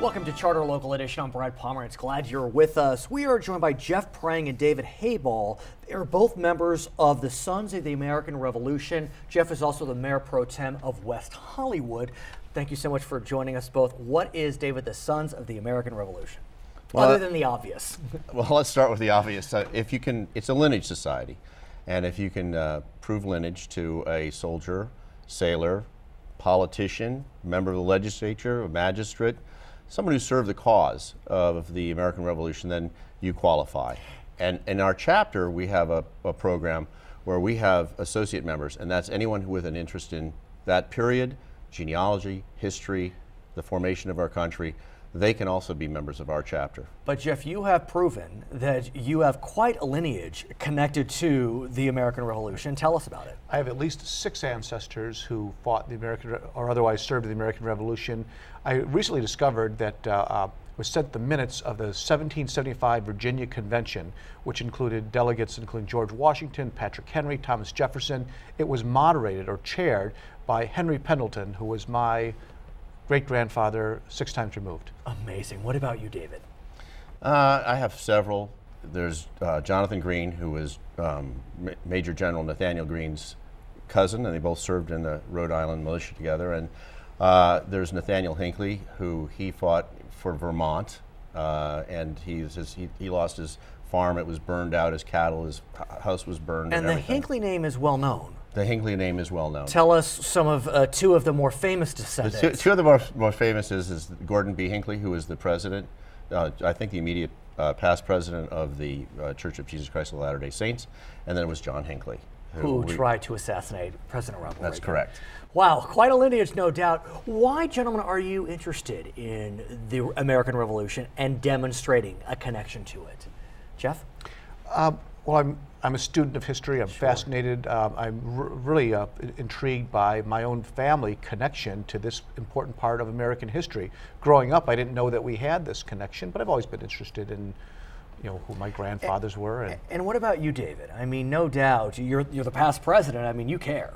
Welcome to Charter Local Edition. I'm Brad Palmer. It's glad you're with us. We are joined by Jeff Prang and David Hayball. They are both members of the Sons of the American Revolution. Jeff is also the mayor pro tem of West Hollywood. Thank you so much for joining us both. What is, David, the Sons of the American Revolution? Well, Other than the obvious. well, let's start with the obvious. Uh, if you can, it's a lineage society. And if you can uh, prove lineage to a soldier, sailor, politician, member of the legislature, a magistrate, someone who served the cause of the American Revolution, then you qualify. And in our chapter, we have a, a program where we have associate members, and that's anyone with an interest in that period, genealogy, history, the formation of our country, they can also be members of our chapter. But Jeff, you have proven that you have quite a lineage connected to the American Revolution. Tell us about it. I have at least six ancestors who fought the American or otherwise served in the American Revolution. I recently discovered that uh, uh, was sent the minutes of the 1775 Virginia Convention, which included delegates including George Washington, Patrick Henry, Thomas Jefferson. It was moderated or chaired by Henry Pendleton, who was my great grandfather, six times removed. Amazing. What about you, David? Uh, I have several. There's uh, Jonathan Green, who was um, Major General Nathanael Greene's cousin, and they both served in the Rhode Island militia together. And uh, there's Nathaniel Hinckley, who he fought for Vermont, uh, and he's his, he, he lost his farm. It was burned out. His cattle, his house was burned. And, and the Hinckley name is well known. The Hinckley name is well known. Tell us some of uh, two of the more famous descendants. Two, two, of the most, most famous is, is Gordon B. Hinckley, who was the president, uh, I think the immediate uh, past president of the uh, Church of Jesus Christ of Latter-day Saints, and then it was John Hinckley. Who, who tried to assassinate President Ronald That's correct. Wow, quite a lineage, no doubt. Why, gentlemen, are you interested in the American Revolution and demonstrating a connection to it? Jeff? Well, I'm I'm a student of history. I'm sure. fascinated. Um, I'm really uh, intrigued by my own family connection to this important part of American history. Growing up, I didn't know that we had this connection, but I've always been interested in you know who my grandfathers and, were. And, and, what about you, David? I mean, no doubt you're you're the past president. I mean, you care.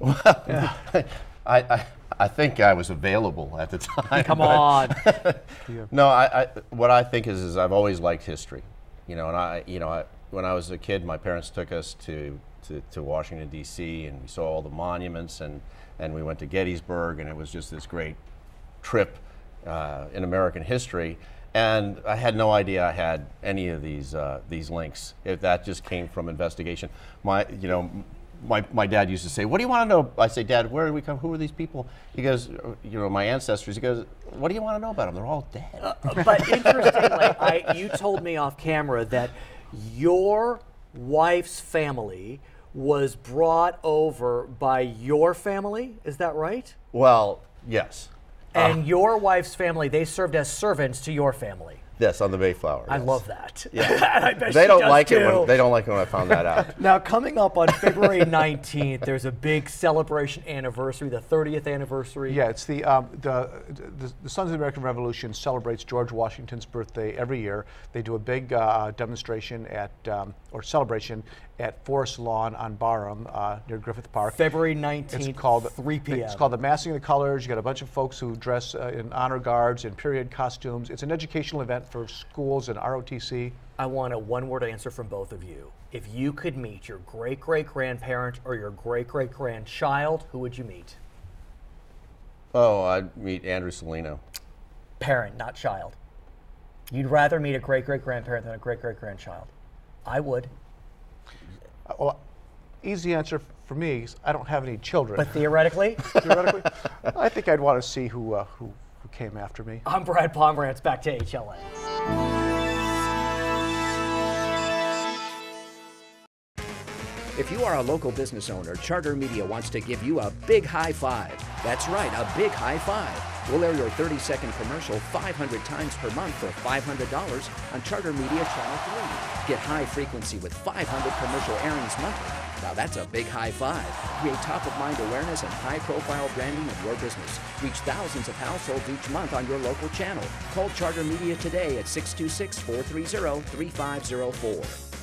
Well, I, I, I think I was available at the time. Come on. no, I, I, what I think is is I've always liked history, you know, and I you know I, when I was a kid, my parents took us to, to, to Washington, D.C., and we saw all the monuments, and, and we went to Gettysburg, and it was just this great trip uh, in American history. And I had no idea I had any of these uh, these links. If that just came from investigation, my you know, my, my dad used to say, "What do you want to know?" I say, "Dad, where do we come? Who are these people?" He goes, "You know, my ancestors." He goes, "What do you want to know about them? They're all dead." Uh, but interestingly, I, you told me off camera that your wife's family was brought over by your family. Is that right? Well, yes. And uh, your wife's family, they served as servants to your family. Yes, on the Mayflower. I yes. love that. Yeah. they don't like too. it when they don't like it when I found that out. now, coming up on February 19th, there's a big celebration anniversary, the 30th anniversary. Yeah, it's the, um, the, the, the Sons of the American Revolution celebrates George Washington's birthday every year. They do a big uh, demonstration at um, or celebration at Forest Lawn on Barham uh, near Griffith Park. February 19th, it's called 3 p.m. It's called the Massing of the Colors. You got a bunch of folks who dress uh, in honor guards and period costumes. It's an educational event for schools and ROTC. I want a one-word answer from both of you. If you could meet your great-great-grandparent or your great-great-grandchild, who would you meet? Oh, I'd meet Andrew Salino. Parent, not child. You'd rather meet a great-great-grandparent than a great-great-grandchild. I would. Uh, well, easy answer for me is I don't have any children. But theoretically? theoretically, I think I'd want to see who, uh, who, who came after me. I'm Brad Pomerantz. Back to HLN. If you are a local business owner, Charter Media wants to give you a big high five. That's right, a big high five. We'll air your 30 second commercial 500 times per month for $500 on Charter Media Channel 3. Get high frequency with 500 commercial airings monthly. Now that's a big high five. Create top of mind awareness and high profile branding of your business. Reach thousands of households each month on your local channel. Call Charter Media today at 626 430 3504.